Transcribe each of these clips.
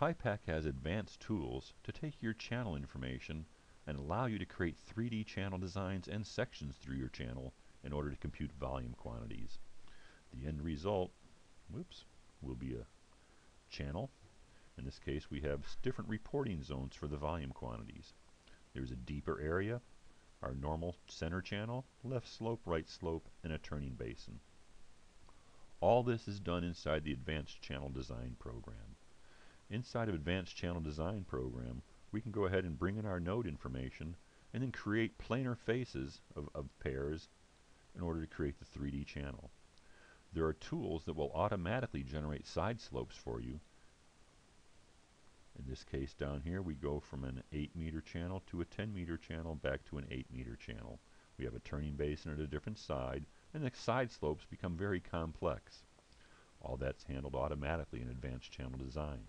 HYPACK has advanced tools to take your channel information and allow you to create 3D channel designs and sections through your channel in order to compute volume quantities. The end result, whoops, will be a channel. In this case we have different reporting zones for the volume quantities. There's a deeper area, our normal center channel, left slope, right slope, and a turning basin. All this is done inside the Advanced Channel Design program. Inside of Advanced Channel Design program, we can go ahead and bring in our node information and then create planar faces of, of pairs in order to create the 3D channel. There are tools that will automatically generate side slopes for you. In this case down here we go from an 8 meter channel to a 10 meter channel back to an 8 meter channel. We have a turning basin at a different side and the side slopes become very complex. All that's handled automatically in advanced channel design.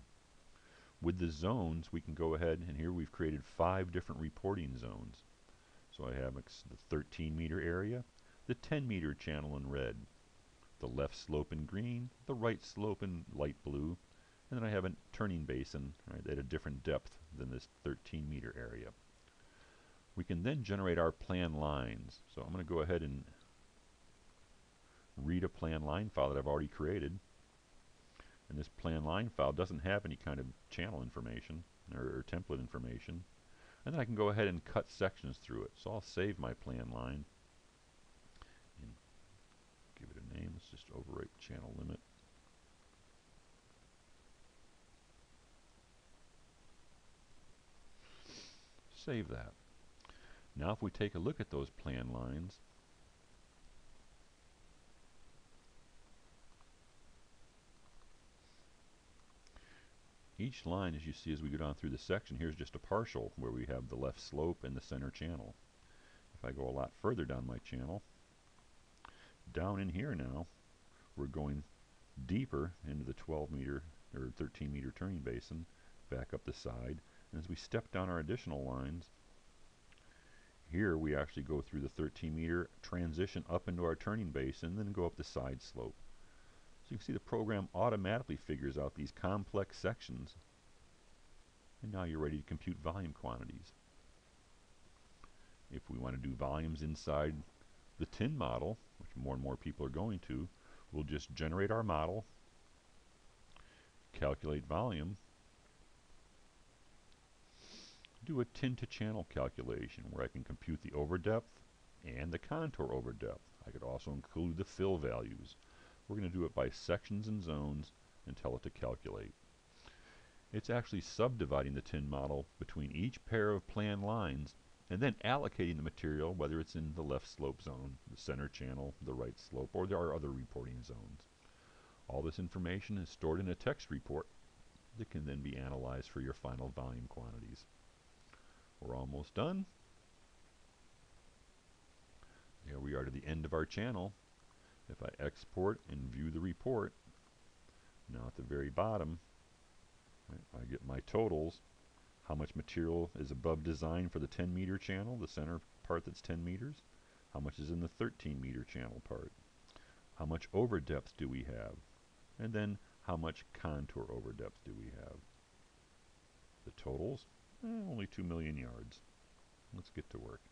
With the zones, we can go ahead and here we've created five different reporting zones. So I have the 13 meter area, the 10 meter channel in red, the left slope in green, the right slope in light blue, and then I have a turning basin right, at a different depth than this 13 meter area. We can then generate our plan lines. So I'm going to go ahead and read a plan line file that I've already created. This plan line file doesn't have any kind of channel information or, or template information. And then I can go ahead and cut sections through it. So I'll save my plan line and give it a name. Let's just overwrite channel limit. Save that. Now if we take a look at those plan lines, Each line, as you see as we go down through the section, here's just a partial where we have the left slope and the center channel. If I go a lot further down my channel, down in here now, we're going deeper into the 12 meter or 13 meter turning basin, back up the side. And as we step down our additional lines, here we actually go through the 13 meter, transition up into our turning basin, then go up the side slope you can see the program automatically figures out these complex sections and now you're ready to compute volume quantities. If we want to do volumes inside the tin model, which more and more people are going to, we'll just generate our model, calculate volume, do a tin to channel calculation where I can compute the over depth and the contour over depth. I could also include the fill values. We're going to do it by sections and zones and tell it to calculate. It's actually subdividing the tin model between each pair of plan lines and then allocating the material, whether it's in the left slope zone, the center channel, the right slope, or there are other reporting zones. All this information is stored in a text report that can then be analyzed for your final volume quantities. We're almost done. There we are to the end of our channel. If I export and view the report, now at the very bottom, I get my totals, how much material is above design for the 10 meter channel, the center part that's 10 meters, how much is in the 13 meter channel part, how much over depth do we have, and then how much contour over depth do we have. The totals, eh, only 2 million yards. Let's get to work.